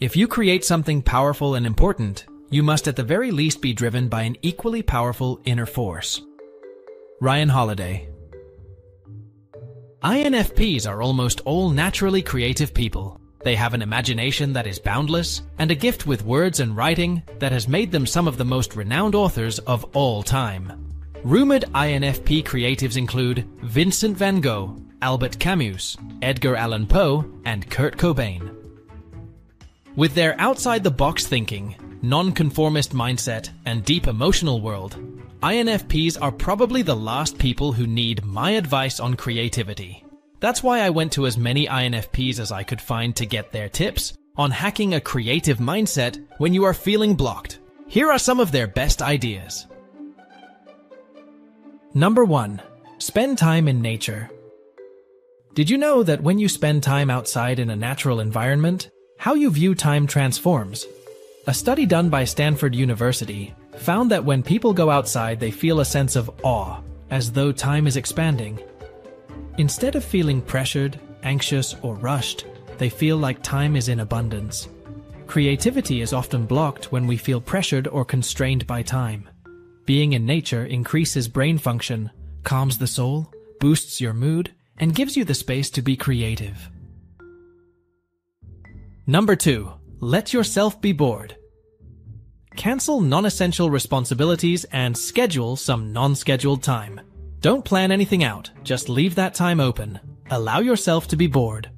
If you create something powerful and important, you must at the very least be driven by an equally powerful inner force. Ryan Holiday INFPs are almost all naturally creative people. They have an imagination that is boundless and a gift with words and writing that has made them some of the most renowned authors of all time. Rumored INFP creatives include Vincent van Gogh, Albert Camus, Edgar Allan Poe, and Kurt Cobain. With their outside-the-box thinking, non-conformist mindset, and deep emotional world, INFPs are probably the last people who need my advice on creativity. That's why I went to as many INFPs as I could find to get their tips on hacking a creative mindset when you are feeling blocked. Here are some of their best ideas. Number 1. Spend time in nature. Did you know that when you spend time outside in a natural environment, how you view time transforms? A study done by Stanford University found that when people go outside, they feel a sense of awe, as though time is expanding. Instead of feeling pressured, anxious, or rushed, they feel like time is in abundance. Creativity is often blocked when we feel pressured or constrained by time. Being in nature increases brain function, calms the soul, boosts your mood, and gives you the space to be creative. Number 2. Let yourself be bored. Cancel non-essential responsibilities and schedule some non-scheduled time. Don't plan anything out, just leave that time open. Allow yourself to be bored.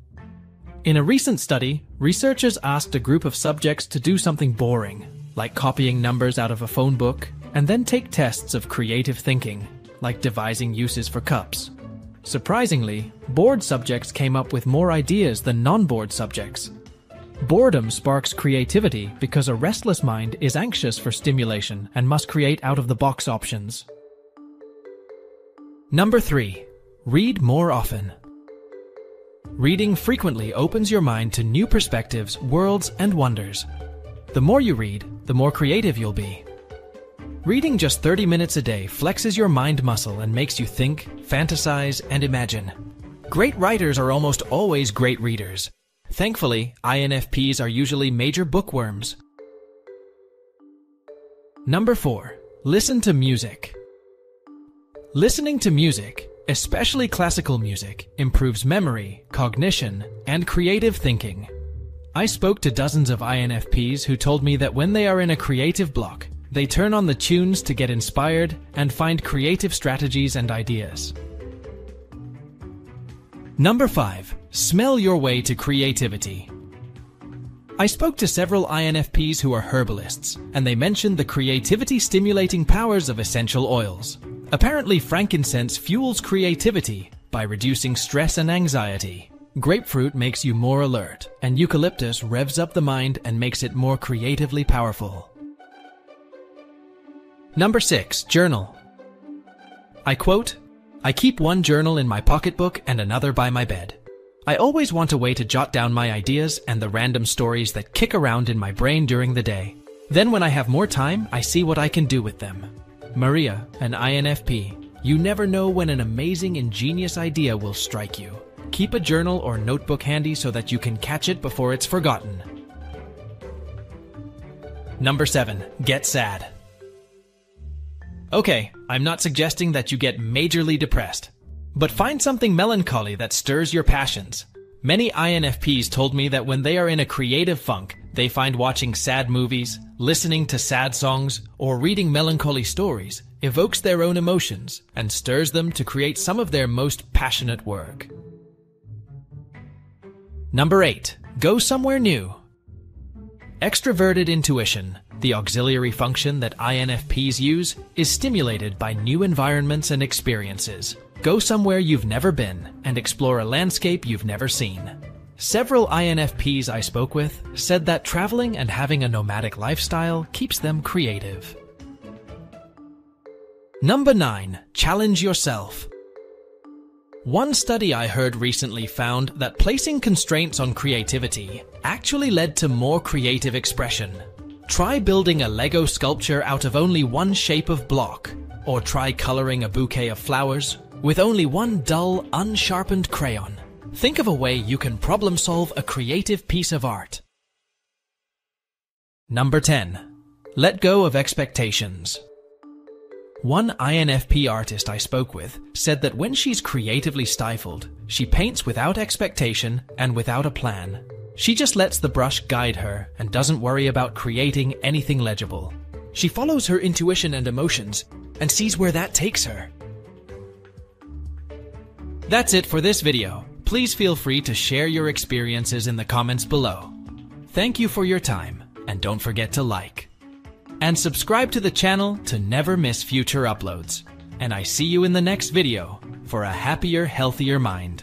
In a recent study, researchers asked a group of subjects to do something boring, like copying numbers out of a phone book, and then take tests of creative thinking, like devising uses for cups. Surprisingly, bored subjects came up with more ideas than non-bored subjects. Boredom sparks creativity because a restless mind is anxious for stimulation and must create out-of-the-box options. Number 3. Read more often. Reading frequently opens your mind to new perspectives, worlds, and wonders. The more you read, the more creative you'll be. Reading just 30 minutes a day flexes your mind muscle and makes you think, fantasize, and imagine. Great writers are almost always great readers. Thankfully, INFPs are usually major bookworms. Number 4. Listen to music. Listening to music, especially classical music, improves memory, cognition, and creative thinking. I spoke to dozens of INFPs who told me that when they are in a creative block, they turn on the tunes to get inspired and find creative strategies and ideas. Number 5. Smell your way to creativity. I spoke to several INFPs who are herbalists, and they mentioned the creativity-stimulating powers of essential oils. Apparently, frankincense fuels creativity by reducing stress and anxiety. Grapefruit makes you more alert, and eucalyptus revs up the mind and makes it more creatively powerful. Number 6. Journal. I quote, I keep one journal in my pocketbook and another by my bed. I always want a way to jot down my ideas and the random stories that kick around in my brain during the day. Then when I have more time, I see what I can do with them. Maria, an INFP, you never know when an amazing, ingenious idea will strike you. Keep a journal or notebook handy so that you can catch it before it's forgotten. Number 7. Get sad. Okay, I'm not suggesting that you get majorly depressed, but find something melancholy that stirs your passions. Many INFPs told me that when they are in a creative funk, they find watching sad movies, listening to sad songs, or reading melancholy stories evokes their own emotions and stirs them to create some of their most passionate work. Number 8. Go somewhere new. Extroverted intuition, the auxiliary function that INFPs use, is stimulated by new environments and experiences. Go somewhere you've never been and explore a landscape you've never seen. Several INFPs I spoke with said that traveling and having a nomadic lifestyle keeps them creative. Number 9. Challenge yourself. One study I heard recently found that placing constraints on creativity actually led to more creative expression. Try building a Lego sculpture out of only one shape of block, or try coloring a bouquet of flowers with only one dull, unsharpened crayon. Think of a way you can problem solve a creative piece of art. Number 10. Let go of expectations. One INFP artist I spoke with said that when she's creatively stifled, she paints without expectation and without a plan. She just lets the brush guide her and doesn't worry about creating anything legible. She follows her intuition and emotions and sees where that takes her. That's it for this video. Please feel free to share your experiences in the comments below. Thank you for your time and don't forget to like. And subscribe to the channel to never miss future uploads. And I see you in the next video for a happier, healthier mind.